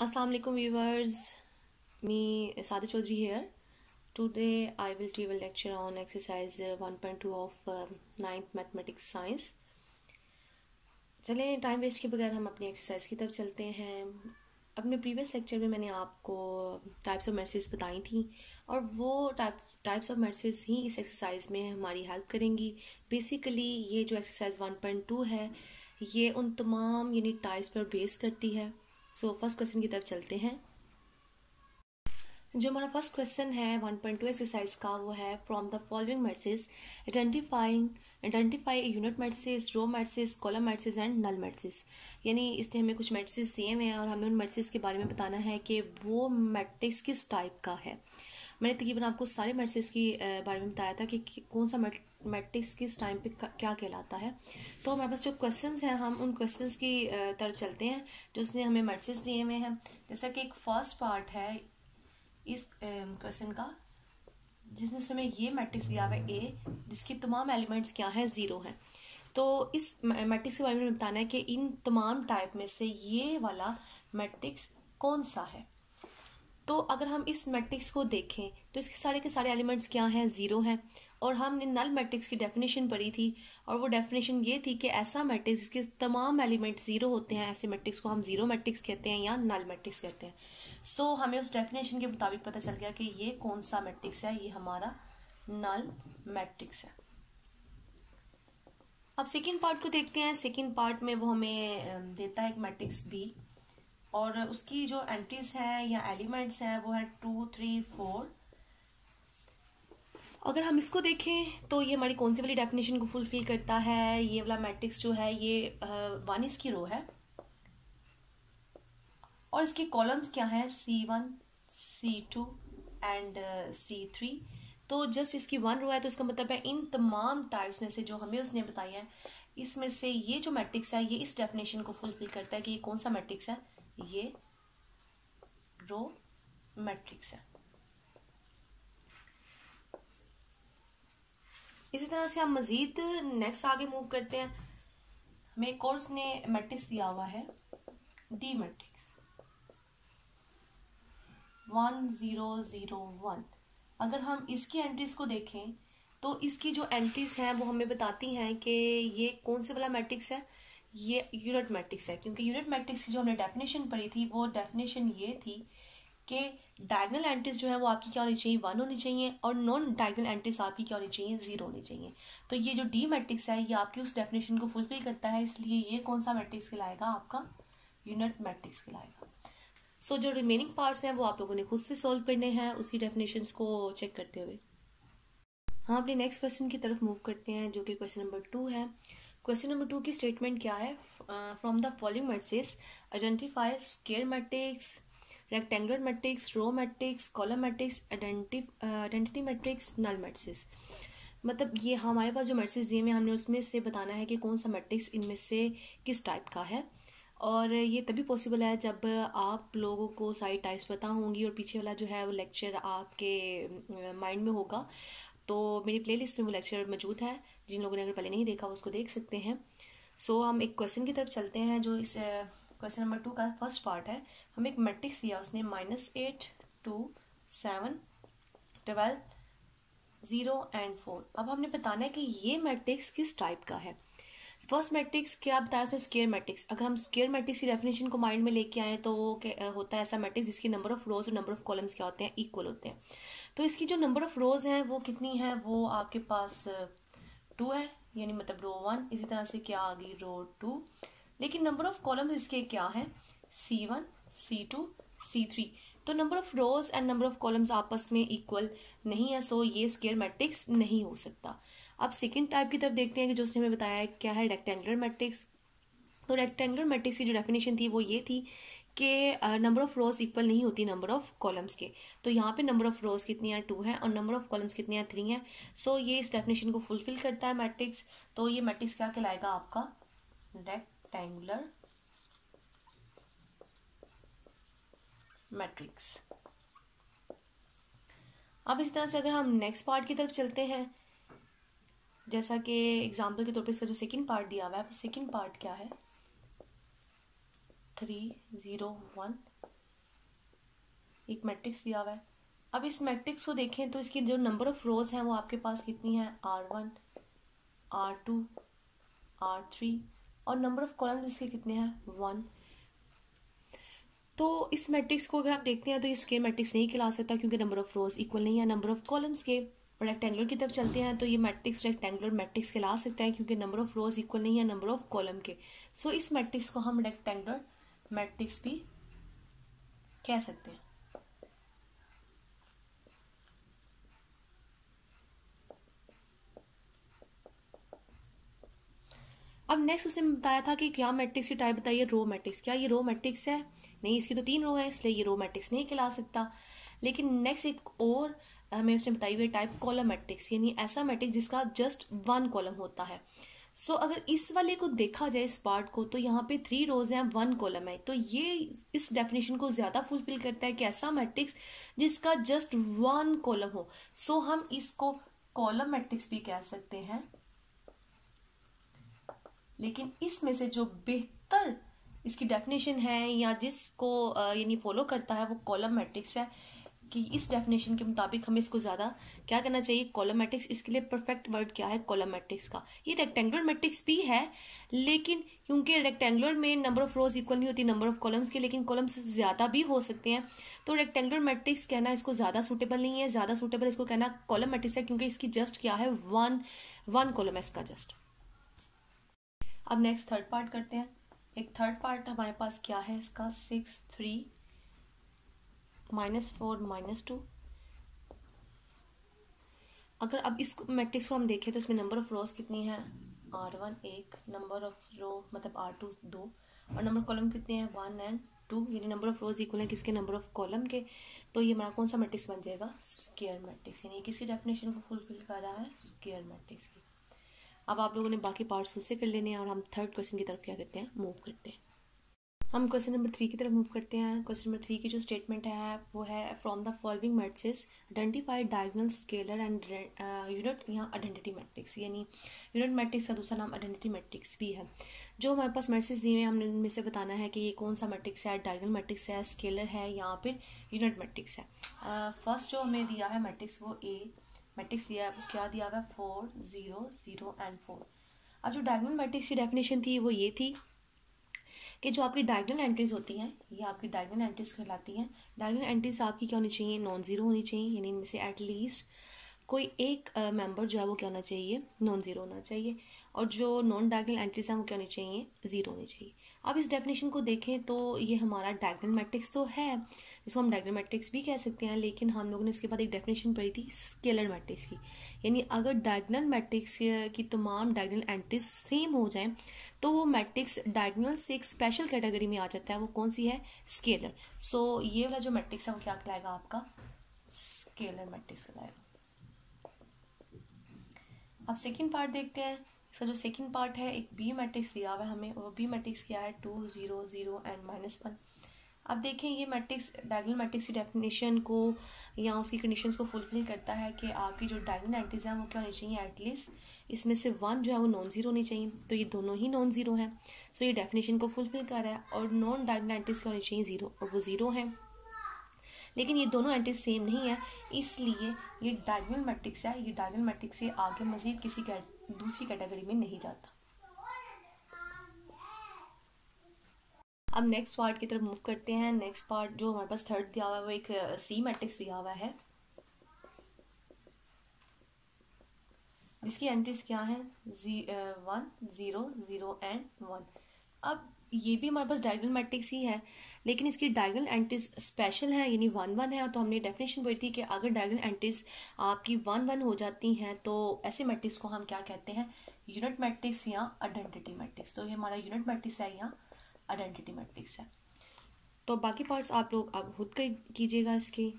Assalamu alaikum viewers. Me Sada Chaudhary here. Today I will give a lecture on 1.2 of uh, ninth mathematics science. चलें time waste के बगैर हम अपनी exercise की तरफ़ चलते हैं अपने प्रीवियस लेक्चर में मैंने आपको टाइप्स ऑफ़ मैसेज बताई थी और वो टाइप टाइप्स ऑफ़ मैसेज ही इस एक्सरसाइज में हमारी हेल्प करेंगी बेसिकली ये जो एक्सरसाइज 1.2 है ये उन तमाम यूनिट टाइप्स पर बेस करती है सो फ़र्स्ट क्वेश्चन की तरफ़ चलते हैं। जो हमारा फ़र्स्ट क्वेश्चन है 1.2 एक्सरसाइज का, वो है from the following matrices identifying identify unit matrices row matrices column matrices and null matrices यानी इसमें हमें कुछ मैट्रिसेस दिए हुए हैं और हमें उन मैट्रिसेस के बारे में बताना है कि वो मैट्रिक्स किस टाइप का है। मैंने तकरीबन आपको सारे मैट्रिक्स के बारे में बताया था कि कौन सा मैट्रिक्स किस टाइम पे क्या कहलाता है। तो हमारे पास जो क्वेश्चंस हैं, हम उन क्वेश्चंस की तरफ़ चलते हैं, जो उसने हमें मैट्रिक्स दिए हुए हैं। जैसा कि एक फ़र्स्ट पार्ट है इस क्वेश्चन का, जिसमें उसमें ये मैट्रिक्स दिया हुआ है ए जिसकी तमाम एलिमेंट्स क्या हैं? ज़ीरो हैं। तो इस मैट्रिक्स के बारे में बताना है कि इन तमाम टाइप में से ये वाला मैट्रिक्स कौन सा है? तो अगर हम इस मैट्रिक्स को देखें तो इसके सारे के सारे एलिमेंट्स क्या हैं? ज़ीरो हैं। और हमने नल मैट्रिक्स की डेफिनेशन पढ़ी थी और वो डेफिनेशन ये थी कि ऐसा मैट्रिक्स जिसके तमाम एलिमेंट ज़ीरो होते हैं ऐसे मैट्रिक्स को हम ज़ीरो मैट्रिक्स कहते हैं या नल मैट्रिक्स कहते हैं। सो so, हमें उस डेफिनेशन के मुताबिक पता चल गया कि ये कौन सा मैट्रिक्स है ये हमारा नल मैट्रिक्स है। अब सेकेंड पार्ट को देखते हैं। सेकेंड पार्ट में वो हमें देता है एक मैट्रिक्स बी और उसकी जो एंट्रीज हैं या एलिमेंट्स हैं वो है टू थ्री फोर अगर हम इसको देखें तो ये हमारी कौन सी वाली डेफिनेशन को फुलफिल करता है? ये वाला मैट्रिक्स जो है, ये वन इसकी रो है। और इसके कॉलम्स क्या हैं? C one C two and C three तो जस्ट इसकी वन रो है तो इसका मतलब है इन तमाम टाइप्स में से जो हमें उसने बताया है, इसमें से ये जो मैट्रिक्स है, ये इस डेफिनेशन को फुलफिल करता है कि ये कौन सा मैट्रिक्स है? ये रो मैट्रिक्स है। इसी तरह से हम मजीद नेक्स्ट आगे मूव करते हैं। हमें कोर्स ने मैट्रिक्स दिया हुआ है। D matrix one zero zero one अगर हम इसकी एंट्रीज को देखें तो इसकी जो एंट्रीज हैं, वो हमें बताती हैं कि ये कौन से वाला मैट्रिक्स है? ये यूनिट मैट्रिक्स है। क्योंकि यूनिट मैट्रिक्स की जो हमने डेफिनेशन पढ़ी थी, वो डेफिनेशन ये थी कि डायगनल एंट्रीज जो है वो आपकी क्या होनी चाहिए? वन होनी चाहिए और नॉन डायगनल एंट्रीज आपकी क्या होनी चाहिए? ज़ीरो होनी चाहिए। तो ये जो डी मैट्रिक्स है ये आपकी उस डेफिनेशन को फुलफिल करता है इसलिए ये कौन सा मैट्रिक्स कहलाएगा? आपका यूनिट मैट्रिक्स कहलाएगा। सो so, जो रिमेनिंग पार्ट्स हैं वो आप लोगों ने खुद से सॉल्व करने हैं उसकी डेफिनेशन को चेक करते हुए। हम अपने नेक्स्ट क्वेश्चन की तरफ़ मूव करते हैं जो कि क्वेश्चन नंबर टू है। क्वेश्चन नंबर टू की स्टेटमेंट क्या है? From the following matrix identify square matrix rectangular matrix row matrix column matrix identity matrix null matrix मतलब ये हमारे पास जो मैट्रिक्स दिए हुए हमने उसमें से बताना है कि कौन सा मैट्रिक्स इनमें से किस टाइप का है। और ये तभी पॉसिबल है जब आप लोगों को सारी टाइप्स पता होंगी और पीछे वाला जो है वो लेक्चर आपके माइंड में होगा। तो मेरी प्लेलिस्ट में वो लेक्चर मौजूद है। जिन लोगों ने अगर पहले नहीं देखा उसको देख सकते हैं। सो so, हम एक क्वेश्चन की तरफ़ चलते हैं जो इस क्वेश्चन नंबर टू का फ़र्स्ट पार्ट है। हमें एक मैट्रिक्स दिया उसने minus eight two seven twelve zero and four अब हमने बताना है कि ये मैट्रिक्स किस टाइप का है। फ़र्स्ट मैट्रिक्स क्या बताया उसने? स्केयर मैट्रिक्स अगर हम स्केयर मैट्रिक्स की डेफिनेशन को माइंड में लेके आए तो वो होता है ऐसा मैट्रिक्स जिसकी नंबर ऑफ़ रोज और नंबर ऑफ़ कॉलम्स क्या होते हैं? इक्वल होते हैं। तो इसकी जो नंबर ऑफ़ रोज हैं, वो कितनी है? वो आपके पास टू है, यानी मतलब रो वन इसी तरह से क्या आ गई? रो टू लेकिन नंबर ऑफ़ कॉलम्स इसके क्या हैं? C one C two C three तो number of rows and number of columns आपस में इक्वल नहीं है सो ये स्क्वेयर मैट्रिक्स नहीं हो सकता। अब सेकेंड टाइप की तरफ़ देखते हैं कि जो उसने हमें बताया क्या है रेक्टेंगुलर मैट्रिक्स तो रेक्टेंगुलर मैट्रिक्स की जो डेफिनेशन थी वो ये थी कि नंबर ऑफ़ रोज इक्वल नहीं होती नंबर ऑफ़ कॉलम्स के। तो यहाँ पे नंबर ऑफ़ रोज कितनी है? टू है और नंबर ऑफ़ कॉलम्स कितनी है? थ्री है। सो so, ये इस डेफिनेशन को फुलफिल करता है मैट्रिक्स तो ये मैट्रिक्स क्या कहलाएगा आपका? रेक्टेंगुलर मैट्रिक्स अब इस तरह से अगर हम नेक्स्ट पार्ट की तरफ़ चलते हैं, जैसा कि एग्ज़ाम्पल के तौर पे इसका जो सेकंड पार्ट दिया हुआ है सेकंड पार्ट क्या है? थ्री ज़ीरो वन एक मैट्रिक्स दिया हुआ है। अब इस मैट्रिक्स को देखें तो इसकी जो नंबर ऑफ़ रोज हैं, वो आपके पास कितनी है? R one R two R three और नंबर ऑफ़ कॉलम्स इसके कितने हैं? वन तो इस मैट्रिक्स को अगर आप देखते हैं तो ये स्केयर मैट्रिक्स नहीं खिला सकता क्योंकि नंबर ऑफ़ रोज इक्वल नहीं है। नंबर ऑफ़ कॉलम्स के रेक्टेंगुलर की तरफ़ चलते हैं तो ये मैट्रिक्स रेक्टेंगुलर मैट्रिक्स खिला सकता है क्योंकि नंबर ऑफ़ रोज इक्वल नहीं है नंबर ऑफ़ कॉलम के। सो so, इस मैट्रिक्स को हम रेक्टेंगुलर मैट्रिक्स भी कह सकते हैं। अब नेक्स्ट उसने बताया था कि क्या मैट्रिक्स की टाइप बताइए रो मैट्रिक्स क्या ये रो मैट्रिक्स है? नहीं इसकी तो तीन रो है इसलिए ये रो मैट्रिक्स नहीं खिला सकता। लेकिन नेक्स्ट एक और हमें उसने बताई हुई टाइप कॉलम मैट्रिक्स यानी ऐसा मैट्रिक्स जिसका जस्ट वन कॉलम होता है। सो so, अगर इस वाले को देखा जाए इस पार्ट को तो यहाँ पे थ्री रोज हैं वन कॉलम है। तो ये इस डेफिनेशन को ज़्यादा फुलफिल करता है कि ऐसा मैट्रिक्स जिसका जस्ट वन कॉलम हो। सो so, हम इसको कॉलम मैट्रिक्स भी कह सकते हैं। लेकिन इसमें से जो बेहतर इसकी डेफिनेशन है या जिसको यानी फॉलो करता है वो कॉलम मैट्रिक्स है कि इस डेफिनेशन के मुताबिक हमें इसको ज़्यादा क्या करना चाहिए? कॉलम मैट्रिक्स इसके लिए परफेक्ट वर्ड क्या है? कॉलम मैट्रिक्स का। ये रेक्टेंगुलर मैट्रिक्स भी है, लेकिन क्योंकि रेक्टेंगुलर में नंबर ऑफ़ रोज इक्वल नहीं होती नंबर ऑफ़ कॉलम्स के, लेकिन कॉलम्स ज़्यादा भी हो सकते हैं तो रेक्टेंगुलर मैट्रिक्स कहना इसको ज़्यादा सूटेबल नहीं है, ज़्यादा सूटेबल इसको कहना कॉलम मैट्रिक्स है, क्योंकि इसकी जस्ट क्या है? वन वन कॉलम है इसका जस्ट अब नेक्स्ट थर्ड पार्ट करते हैं। एक थर्ड पार्ट हमारे पास क्या है इसका? Six three minus four minus two अगर अब इस मैट्रिक्स को हम देखें तो इसमें नंबर ऑफ़ रोज कितनी है? आर वन एक नंबर ऑफ़ रो मतलब आर टू दो। और नंबर कॉलम कितने हैं? वन एंड टू यानी नंबर ऑफ़ रोज इक्वल है किसके? नंबर ऑफ़ कॉलम के। तो ये हमारा कौन सा मैट्रिक्स बन जाएगा? स्केयर मैट्रिक्स यानी किसकी डेफिनेशन को फुलफिल कर रहा है? स्केयर मैट्रिक्स की। अब आप लोगों ने बाकी पार्ट्स उससे कर लेने हैं और हम थर्ड क्वेश्चन की तरफ़ क्या करते हैं? मूव करते हैं। हम क्वेश्चन नंबर थ्री की तरफ़ मूव करते हैं। क्वेश्चन नंबर थ्री की जो स्टेटमेंट है वो है from the following matrix identified diagonal scalar and unit यहाँ आइडेंटिटी मैट्रिक्स यानी यूनिट मैट्रिक्स का दूसरा नाम आइडेंटिटी मैट्रिक्स भी है। जो हमारे पास मैट्रिक्स दिए हुए हमने उनमें से बताना है कि ये कौन सा मैट्रिक्स है डायगनल मैट्रिक्स है स्केलर है या फिर यूनिट मैट्रिक्स है। फ़र्स्ट uh, जो हमें दिया है मैट्रिक्स वो ए मैट्रिक्स दिया है वो क्या दिया हुआ है four zero zero and four अब जो डायगनल मैट्रिक्स की डेफिनेशन थी वो ये थी कि जो आपकी डायगनल एंट्रीज होती हैं ये आपकी डायगनल एंट्रीज कहलाती हैं। डायगनल एंट्रीज आपकी क्या होनी चाहिए? नॉन ज़ीरो होनी चाहिए यानी इनमें से एटलीस्ट कोई एक मेंबर uh, जो है वो क्या होना चाहिए? नॉन ज़ीरो होना चाहिए। और जो नॉन डायगनल एंट्रीज हैं वो क्या होनी चाहिए? ज़ीरो होनी चाहिए। अब इस डेफिनेशन को देखें तो ये हमारा डायगनल मैट्रिक्स तो है इसको हम डायगनल मैट्रिक्स भी कह सकते हैं लेकिन हम लोगों ने इसके बाद एक डेफिनेशन पढ़ी थी स्केलर मैट्रिक्स की। यानी अगर डायग्नल मैट्रिक्स की तमाम डायग्नल एंट्रीज सेम हो जाएँ तो वो मैट्रिक्स डायग्नल से एक स्पेशल कैटेगरी में आ जाता है वो कौन सी है? स्केलर सो so, ये वाला जो मैट्रिक्स है वो क्या कहलाएगा आपका? स्केलर मैट्रिक्स कहलाएगा। अब सेकेंड पार्ट देखते हैं। इसका जो सेकंड पार्ट है, एक बी मैट्रिक्स दिया हुआ है हमें, वो बी मैट्रिक्स क्या है? Two zero zero and minus one अब देखें, ये मैट्रिक्स डायगनल मैट्रिक्स की डेफिनेशन को या उसकी कंडीशंस को फुलफिल करता है कि आपकी जो डायगनल एंट्रीज हैं, वो क्या होनी चाहिए? एटलीस्ट इसमें से वन जो है, वो नॉन ज़ीरो होनी चाहिए। तो ये दोनों ही नॉन ज़ीरो हैं। सो ये डेफिनेशन को फुलफिल कर रहा है और नॉन डायगनल एंट्रीज क्या होनी चाहिए? ज़ीरो और वो ज़ीरो हैं। लेकिन ये दोनों एंट्रीज सेम नहीं है। इसलिए ये डायगनल मैट्रिक्स है, ये डायगनल मैट्रिक्स से आगे मजीद किसी दूसरी कैटेगरी में नहीं जाता। अब नेक्स्ट पार्ट की तरफ़ मूव करते हैं। नेक्स्ट पार्ट जो हमारे पास थर्ड दिया हुआ है, वो एक सी मैट्रिक्स दिया हुआ है। जिसकी एंट्रीज क्या है? One zero zero and one अब ये भी हमारे पास डायगनल मैट्रिक्स ही है, लेकिन इसकी डायगनल एंट्रीज स्पेशल है, यानी वन वन है तो हमने डेफिनेशन पढ़ी थी कि अगर डायगनल एंट्रीज आपकी वन वन हो जाती हैं तो ऐसे मैट्रिक्स को हम क्या कहते हैं? यूनिट मैट्रिक्स या आइडेंटिटी मैट्रिक्स तो ये हमारा यूनिट मैट्रिक्स है या आइडेंटिटी मैट्रिक्स है। तो बाकी पार्ट्स आप लोग आप खुद कीजिएगा इसके।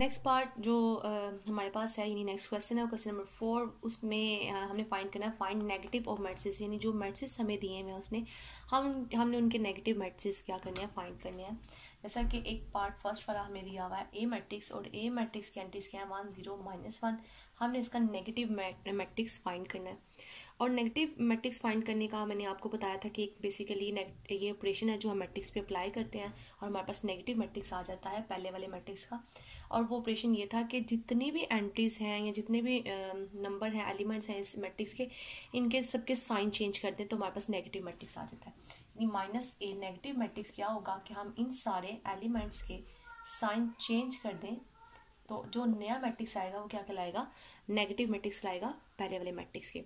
नेक्स्ट पार्ट जो आ, हमारे पास है यानी नेक्स्ट क्वेश्चन है क्वेश्चन नंबर फोर उसमें आ, हमने फाइंड करना है फाइंड नेगेटिव ऑफ़ मैट्रिक्स यानी जो मैट्रिक्स हमें दिए हैं उसने हम हमने उनके नेगेटिव मैट्रिक्स क्या करने हैं फाइंड करने हैं। जैसा कि एक पार्ट फ़र्स्ट वाला हमें दिया हुआ है ए मैट्रिक्स और ए मैट्रिक्स की एंट्रीज क्या है वन ज़ीरो माइनस वन हमने इसका नेगेटिव मैट्रिक्स फाइंड करना है। और नेगेटिव मैट्रिक्स फाइंड करने का मैंने आपको बताया था कि एक बेसिकली ये ऑपरेशन है जो हम मैट्रिक्स पे अप्लाई करते हैं और हमारे पास नेगेटिव मैट्रिक्स आ जाता है पहले वाले मैट्रिक्स का। और वो ऑपरेशन ये था कि जितनी भी एंट्रीज हैं या जितने भी नंबर हैं एलिमेंट्स हैं इस मैट्रिक्स के, इनके सबके साइन चेंज कर दें तो हमारे पास नेगेटिव मैट्रिक्स आ जाता है। यानी माइनस ए नेगेटिव मैट्रिक्स क्या होगा कि हम इन सारे एलिमेंट्स के साइन चेंज कर दें तो जो नया मैट्रिक्स आएगा वो क्या कहलाएगा? नेगेटिव मैट्रिक्स लाएगा पहले वाले मैट्रिक्स के।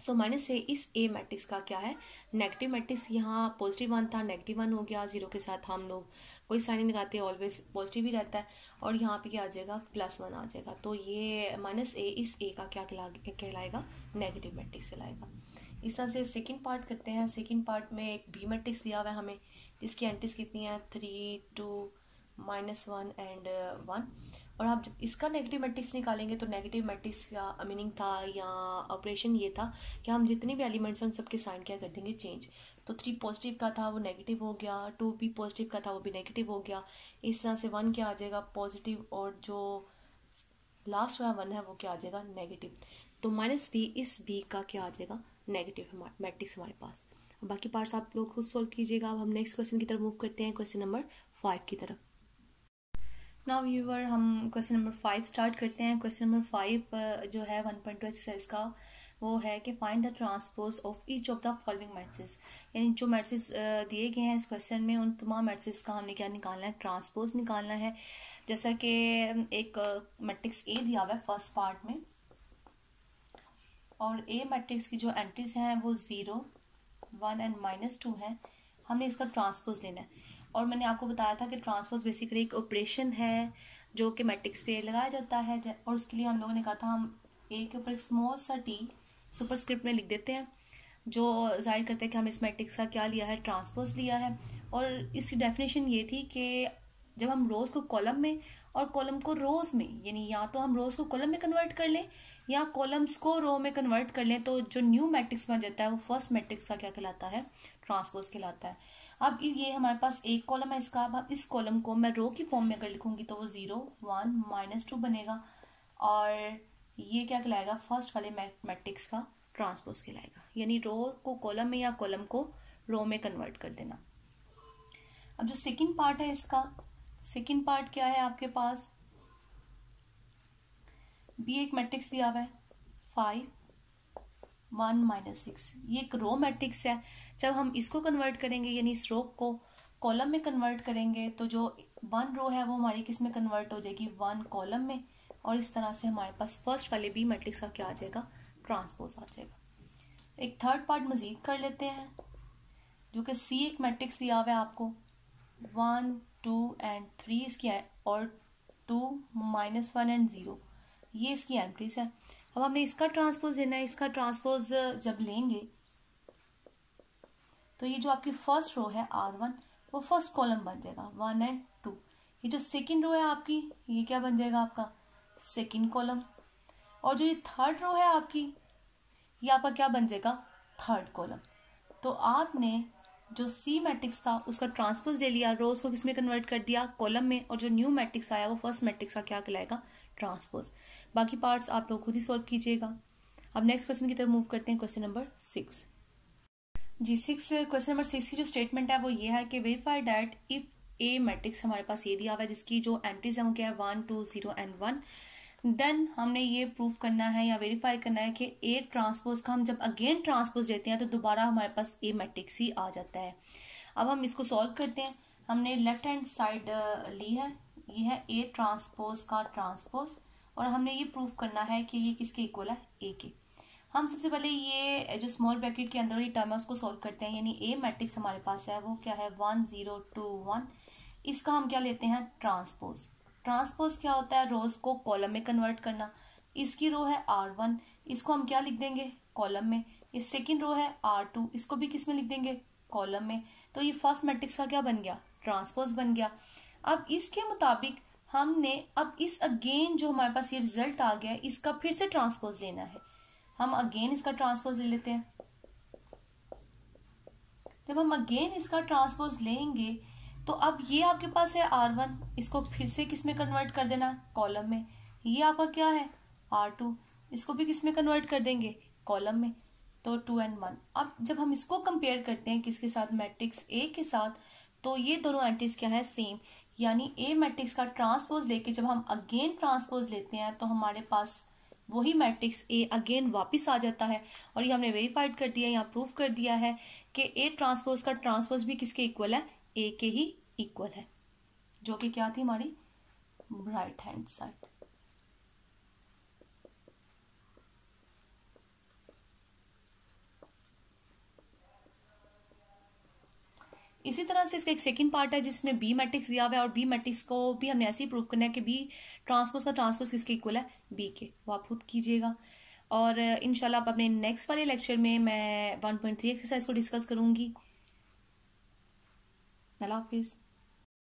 सो माइनस ए इस ए मैट्रिक्स का क्या है? नेगेटिव मैट्रिक्स यहाँ पॉजिटिव वन था नेगेटिव वन हो गया ज़ीरो के साथ हम लोग कोई साइन नहीं लगाते ऑलवेज पॉजिटिव ही रहता है। और यहाँ पे क्या आ जाएगा? प्लस वन आ जाएगा। तो ये माइनस ए इस ए का क्या कहलाएगा? नेगेटिव मैट्रिक्स कहलाएगा। इस तरह से सेकेंड पार्ट करते हैं। सेकेंड पार्ट में एक बी मैट्रिक्स दिया हुआ है हमें। जिसकी एंट्रीज कितनी है? Three two minus one and one और आप जब इसका नेगेटिव मैट्रिक्स निकालेंगे तो नेगेटिव मैट्रिक्स का मीनिंग था या ऑपरेशन ये था कि हम जितने भी एलिमेंट्स हैं उन सबके साइन क्या कर देंगे चेंज तो थ्री पॉजिटिव का था, वो नेगेटिव हो गया. टू भी पॉजिटिव का था, वो भी नेगेटिव हो गया. इस तरह से वन क्या आ जाएगा? पॉजिटिव और जो लास्ट वाला वन है, वो क्या आ जाएगा? नेगेटिव तो माइनस बी इस बी का क्या आ जाएगा? नेगेटिव मैट्रिक्स हमारे पास. बाकी पार्ट्स आप लोग खुद सॉल्व कीजिएगा. अब हम नेक्स्ट क्वेश्चन की तरफ़ मूव करते हैं क्वेश्चन नंबर फाइव की तरफ़. नाउ व्यूवर हम क्वेश्चन नंबर फाइव स्टार्ट करते हैं। क्वेश्चन नंबर फाइव जो है वन पॉइंट टू एक्सरसाइज का, वो है कि find the transpose of each of the following matrix यानी जो मैट्रिक्स दिए गए हैं इस क्वेश्चन में, उन तमाम मैट्रिक्स का हमने क्या निकालना है? ट्रांसपोज निकालना है। जैसा कि एक मैट्रिक्स ए दिया हुआ है फ़र्स्ट पार्ट में, और ए मैट्रिक्स की जो एंट्रीज हैं, वो zero one and minus two हैं। हमने इसका ट्रांसपोज लेना है। और मैंने आपको बताया था कि ट्रांसपोज बेसिकली एक ऑपरेशन है, जो कि मैट्रिक्स पे लगाया जाता है और उसके लिए हम लोगों ने कहा था हम ए के ऊपर एक स्मॉल सा टी सुपरस्क्रिप्ट में लिख देते हैं, जो ज़ाहिर करते हैं कि हम इस मैट्रिक्स का क्या लिया है ट्रांसपोज लिया है। और इसकी डेफिनेशन ये थी कि जब हम रोज़ को कॉलम में और कॉलम को रोज़ में, यानी या तो हम रोज़ को कॉलम में कन्वर्ट कर लें, या कॉलम्स को रो में कन्वर्ट कर लें तो जो न्यू मैट्रिक्स बन जाता है, वो फ़र्स्ट मैट्रिक्स का क्या कहलाता है ट्रांसपोज कहलाता है। अब ये हमारे पास एक कॉलम है, इसका अब इस कॉलम को मैं रो की फॉर्म में अगर लिखूँगी तो वो ज़ीरो वन माइनस टू बनेगा। और ये क्या कहलाएगा? फ़र्स्ट वाले मैट्रिक्स का ट्रांसपोज कहलाएगा। यानी रो को कॉलम में या कॉलम को रो में कन्वर्ट कर देना। अब जो सेकेंड पार्ट है इसका सेकेंड पार्ट क्या है आपके पास? बी एक मैट्रिक्स दिया हुआ है फाइव वन माइनस सिक्स ये एक रो मैट्रिक्स है। जब हम इसको कन्वर्ट करेंगे, यानी इस रो को कॉलम में कन्वर्ट करेंगे तो जो वन रो है वो हमारी किसमें कन्वर्ट हो जाएगी? वन कॉलम में। और इस तरह से हमारे पास फ़र्स्ट वाले बी मैट्रिक्स का क्या आ जाएगा? ट्रांसपोज आ जाएगा। एक थर्ड पार्ट मजीद कर लेते हैं, जो कि सी एक मैट्रिक्स दिया हुआ है आपको। वन टू एंड थ्री इसकी और two minus one and zero ये इसकी एंट्रीज है। अब हमने इसका ट्रांसपोज लेना है। इसका ट्रांसपोज जब लेंगे तो ये जो आपकी फ़र्स्ट रो है आर वन वो फ़र्स्ट कॉलम बन जाएगा वन एंड टू ये जो सेकेंड रो है आपकी, ये क्या बन जाएगा आपका? सेकेंड कॉलम और जो ये थर्ड रो है आपकी, ये आपका क्या बन जाएगा? थर्ड कॉलम तो आपने जो सी मैट्रिक्स था, उसका ट्रांसपोज ले लिया रोज को किसमें कन्वर्ट कर दिया? कॉलम में. और जो न्यू मैट्रिक्स आया, वो फ़र्स्ट मैट्रिक्स का क्या कहलाएगा? ट्रांसपोज बाकी पार्ट्स आप लोग खुद ही सॉल्व कीजिएगा. अब नेक्स्ट क्वेश्चन की तरफ़ मूव करते हैं क्वेश्चन नंबर सिक्स जी सिक्स क्वेश्चन नंबर सिक्स की जो स्टेटमेंट है, वो ये है कि verify that if a matrix हमारे पास ये दिया हुआ है, जिसकी जो एंट्रीज है, वो क्या है? One two zero and one then हमने ये प्रूफ करना है या वेरीफाई करना है कि ए ट्रांसपोज का हम जब अगेन ट्रांसपोज देते हैं तो दोबारा हमारे पास ए मैट्रिक्स ही आ जाता है। अब हम इसको सॉल्व करते हैं। हमने लेफ़्ट हैंड साइड ली है। ये है ए ट्रांसपोज का ट्रांसपोज और हमने ये प्रूफ करना है कि ये किसके इक्वल है? ए के। हम सबसे पहले ये, जो स्मॉल ब्रैकेट के अंदर वाली टर्म है, उसको सॉल्व करते हैं। यानी ए मैट्रिक्स हमारे पास है, वो क्या है? वन ज़ीरो टू वन इसका हम क्या लेते हैं? ट्रांसपोज ट्रांसपोज क्या होता है? रोज को कॉलम में कन्वर्ट करना। इसकी रो है आर वन इसको हम क्या लिख देंगे? कॉलम में. ये सेकेंड रो है आर टू इसको भी किसमें लिख देंगे? कॉलम में. तो ये फ़र्स्ट मैट्रिक्स का क्या बन गया? ट्रांसपोज बन गया। अब इसके मुताबिक हमने, अब इस अगेन जो हमारे पास ये रिज़ल्ट आ गया इसका फिर से ट्रांसपोज लेना है। हम अगेन इसका ट्रांसपोज ले लेते हैं। जब हम अगेन इसका ट्रांसपोज लेंगे तो अब ये आपके पास है आर वन इसको फिर से किसमें कन्वर्ट कर देना? कॉलम में। ये आपका क्या है? आर टू इसको भी किसमें कन्वर्ट कर देंगे? कॉलम में। तो टू एंड वन अब जब हम इसको कंपेयर करते हैं किसके साथ? मैट्रिक्स ए के साथ तो ये दोनों एंटीज क्या है? सेम यानी ए मैट्रिक्स का ट्रांसपोज लेके जब हम अगेन ट्रांसपोज लेते हैं तो हमारे पास वही मैट्रिक्स ए अगेन वापस आ जाता है। और ये हमने वेरीफाइड कर दिया, यहाँ प्रूफ कर दिया है कि ए ट्रांसपोज का ट्रांसपोज भी किसके इक्वल है? ए के ही इक्वल है। जो कि क्या थी हमारी? राइट हैंड साइड इसी तरह से इसका एक सेकंड पार्ट है जिसमें बी मैट्रिक्स दिया हुआ है और बी मैट्रिक्स को भी हमने ऐसे ही प्रूव करना है कि बी ट्रांसपोज का ट्रांसपोज किसके इक्वल है? बी के। वो आप खुद कीजिएगा। और इनशाला अपने नेक्स्ट वाले लेक्चर में मैं वन पॉइंट थ्री एक्सरसाइज को डिस्कस करूँगी। अल्लाह हाफिज़।